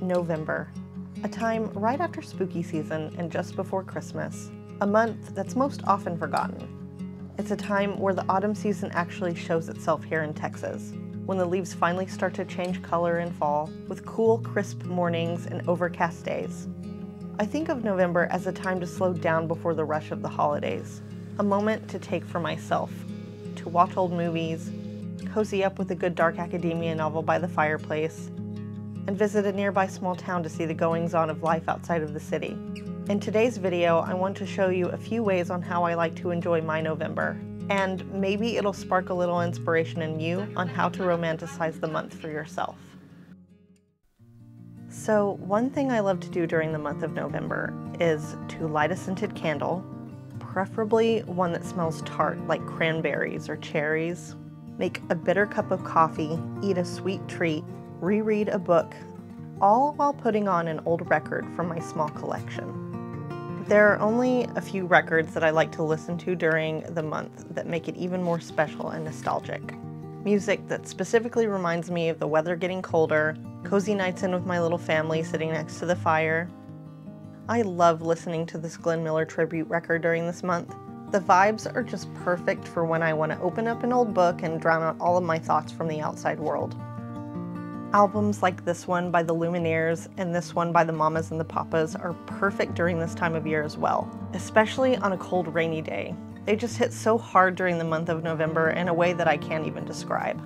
November, a time right after spooky season and just before Christmas, a month that's most often forgotten. It's a time where the autumn season actually shows itself here in Texas, when the leaves finally start to change color in fall, with cool, crisp mornings and overcast days. I think of November as a time to slow down before the rush of the holidays, a moment to take for myself, to watch old movies, cozy up with a good dark academia novel by the fireplace, and visit a nearby small town to see the goings on of life outside of the city. In today's video, I want to show you a few ways on how I like to enjoy my November, and maybe it'll spark a little inspiration in you on how to romanticize the month for yourself. So, one thing I love to do during the month of November is to light a scented candle, preferably one that smells tart like cranberries or cherries, make a bitter cup of coffee, eat a sweet treat, reread a book, all while putting on an old record from my small collection. There are only a few records that I like to listen to during the month that make it even more special and nostalgic. Music that specifically reminds me of the weather getting colder, cozy nights in with my little family sitting next to the fire. I love listening to this Glenn Miller tribute record during this month. The vibes are just perfect for when I want to open up an old book and drown out all of my thoughts from the outside world. Albums like this one by the Lumineers and this one by the Mamas and the Papas are perfect during this time of year as well, especially on a cold, rainy day. They just hit so hard during the month of November in a way that I can't even describe.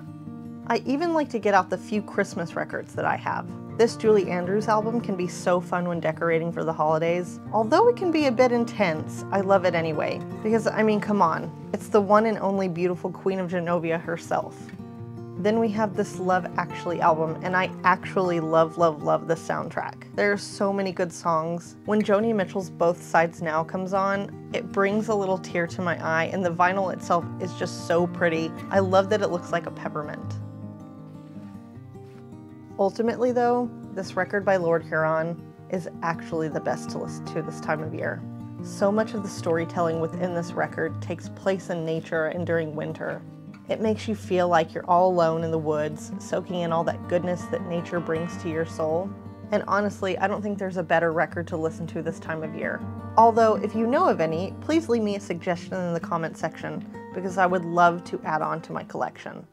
I even like to get out the few Christmas records that I have. This Julie Andrews album can be so fun when decorating for the holidays. Although it can be a bit intense, I love it anyway. Because, I mean, come on, it's the one and only beautiful Queen of Genovia herself. Then we have this Love Actually album, and I actually love, love, love the soundtrack. There are so many good songs. When Joni Mitchell's Both Sides Now comes on, it brings a little tear to my eye, and the vinyl itself is just so pretty. I love that it looks like a peppermint. Ultimately, though, this record by Lord Huron is actually the best to listen to this time of year. So much of the storytelling within this record takes place in nature and during winter. It makes you feel like you're all alone in the woods, soaking in all that goodness that nature brings to your soul. And honestly, I don't think there's a better record to listen to this time of year. Although, if you know of any, please leave me a suggestion in the comment section because I would love to add on to my collection.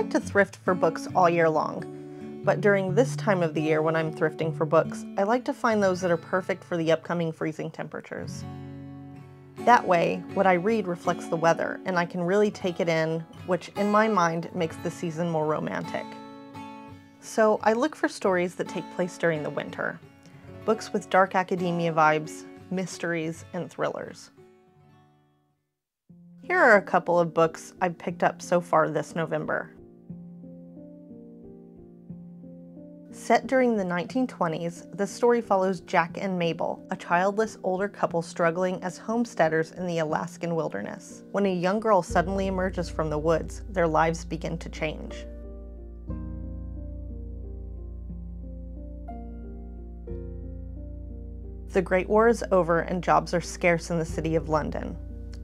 Like to thrift for books all year long, but during this time of the year when I'm thrifting for books, I like to find those that are perfect for the upcoming freezing temperatures. That way, what I read reflects the weather, and I can really take it in, which in my mind makes the season more romantic. So I look for stories that take place during the winter, books with dark academia vibes, mysteries, and thrillers. Here are a couple of books I've picked up so far this November. Set during the 1920s, the story follows Jack and Mabel, a childless older couple struggling as homesteaders in the Alaskan wilderness. When a young girl suddenly emerges from the woods, their lives begin to change. The Great War is over and jobs are scarce in the city of London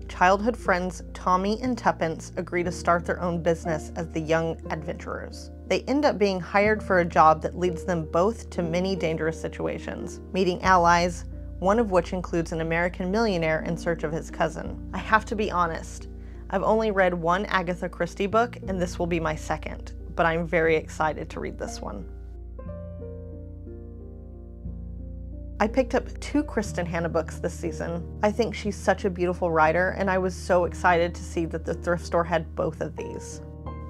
childhood friends Tommy and Tuppence agree to start their own business as the young adventurers. They end up being hired for a job that leads them both to many dangerous situations, meeting allies, one of which includes an American millionaire in search of his cousin. I have to be honest, I've only read one Agatha Christie book, and this will be my second, but I'm very excited to read this one. I picked up two Kristin Hannah books this season. I think she's such a beautiful writer, and I was so excited to see that the thrift store had both of these.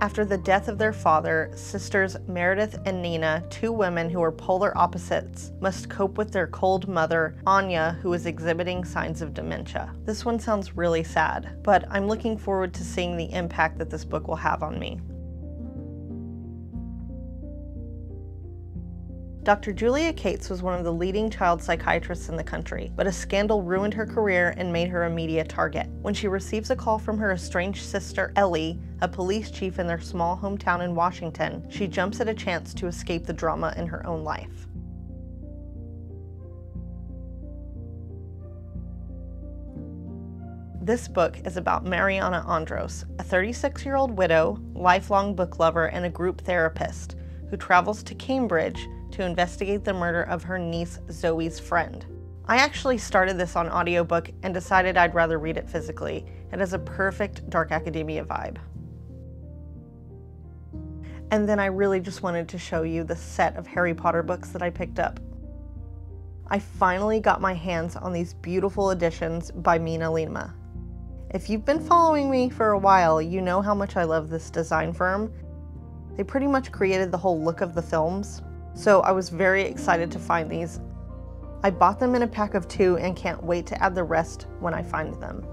After the death of their father, sisters Meredith and Nina, two women who are polar opposites, must cope with their cold mother, Anya, who is exhibiting signs of dementia. This one sounds really sad, but I'm looking forward to seeing the impact that this book will have on me. Dr. Julia Cates was one of the leading child psychiatrists in the country, but a scandal ruined her career and made her a media target. When she receives a call from her estranged sister, Ellie, a police chief in their small hometown in Washington, she jumps at a chance to escape the drama in her own life. This book is about Mariana Andros, a 36 year old widow, lifelong book lover, and a group therapist who travels to Cambridge to investigate the murder of her niece Zoe's friend. I actually started this on audiobook and decided I'd rather read it physically. It has a perfect dark academia vibe. And then I really just wanted to show you the set of Harry Potter books that I picked up. I finally got my hands on these beautiful editions by MinaLima. If you've been following me for a while, you know how much I love this design firm. They pretty much created the whole look of the films, so I was very excited to find these. I bought them in a pack of two and can't wait to add the rest when I find them.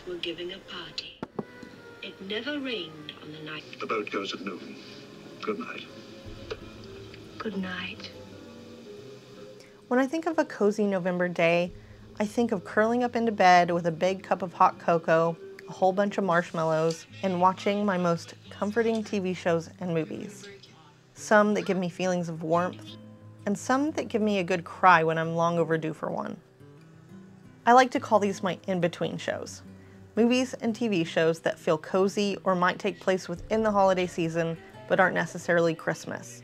These were giving a party. It never rained on the night. The boat goes at noon. Good night. Good night. When I think of a cozy November day, I think of curling up into bed with a big cup of hot cocoa, a whole bunch of marshmallows, and watching my most comforting TV shows and movies. Some that give me feelings of warmth, and some that give me a good cry when I'm long overdue for one. I like to call these my in-between shows. Movies and TV shows that feel cozy or might take place within the holiday season but aren't necessarily Christmas.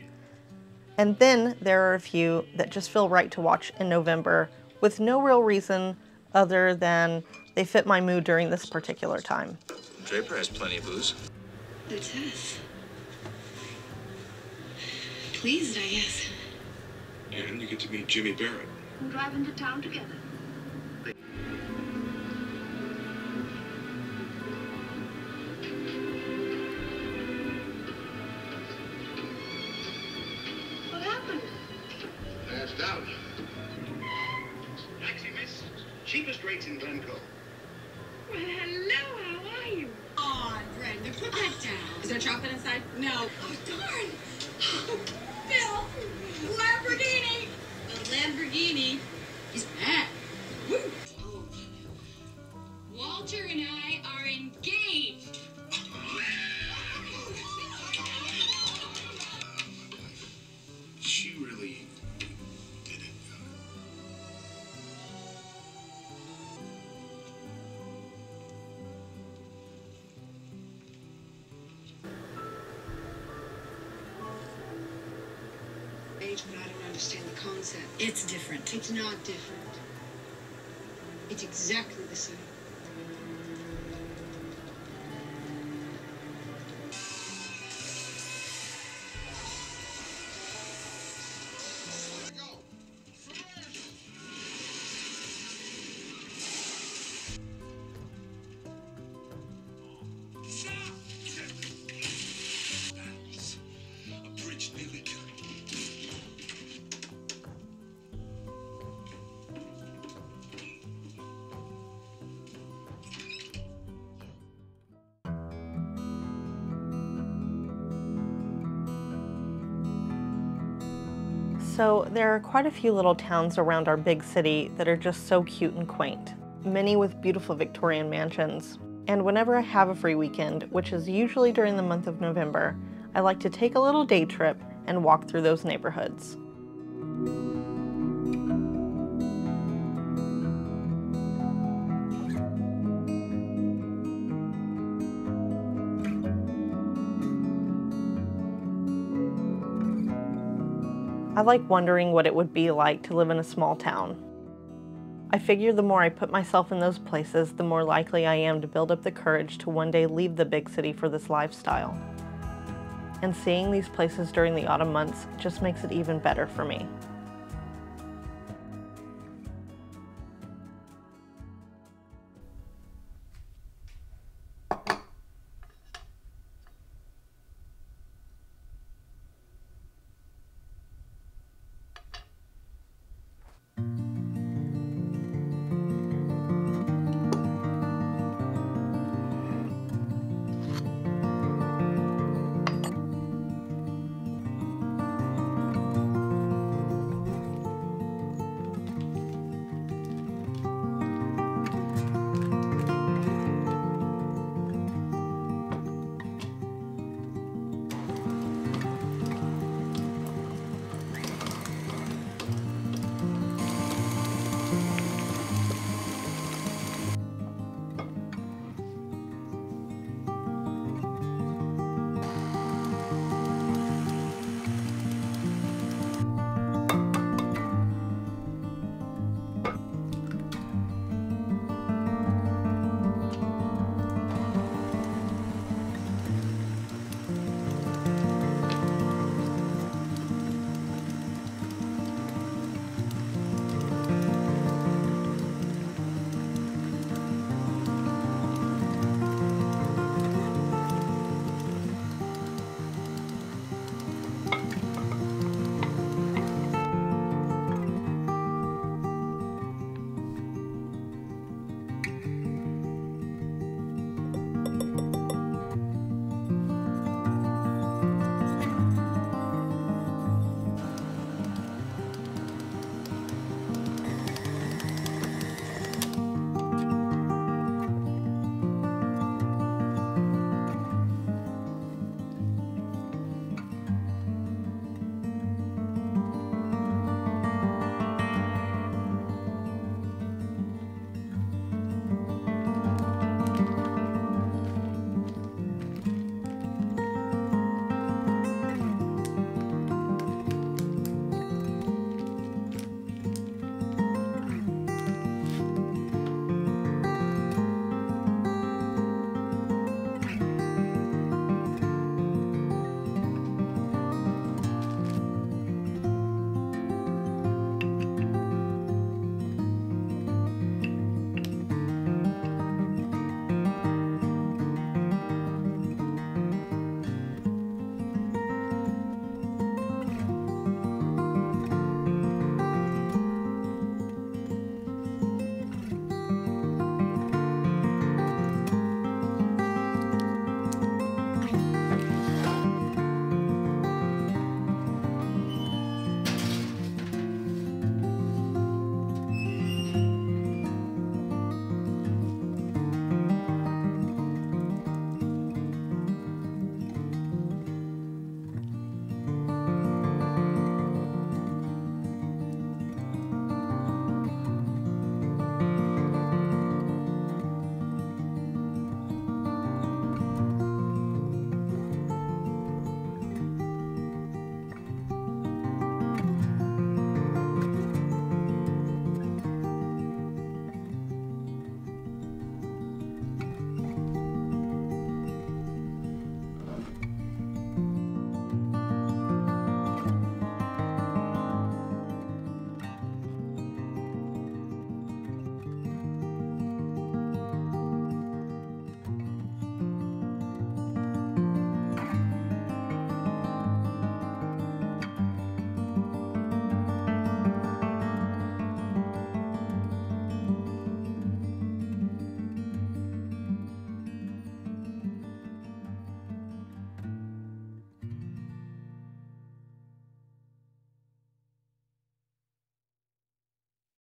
And then there are a few that just feel right to watch in November with no real reason other than they fit my mood during this particular time. Draper has plenty of booze. It is. Pleased, I guess. And you get to meet Jimmy Barrett. We'll drive into town together. Passed out. Taxi, miss. Cheapest rates in Glencoe. Well, hello, how are you? Aw, Brenda, put that down. Is there chocolate inside? No. Oh, darn. Oh, Bill, Lamborghini. The Lamborghini is back. Woo. Oh. Walter and I are engaged. She really Age, but I don't understand the concept. It's different. It's not different. It's exactly the same. So there are quite a few little towns around our big city that are just so cute and quaint, many with beautiful Victorian mansions. And whenever I have a free weekend, which is usually during the month of November, I like to take a little day trip and walk through those neighborhoods. I like wondering what it would be like to live in a small town. I figure the more I put myself in those places, the more likely I am to build up the courage to one day leave the big city for this lifestyle. And seeing these places during the autumn months just makes it even better for me.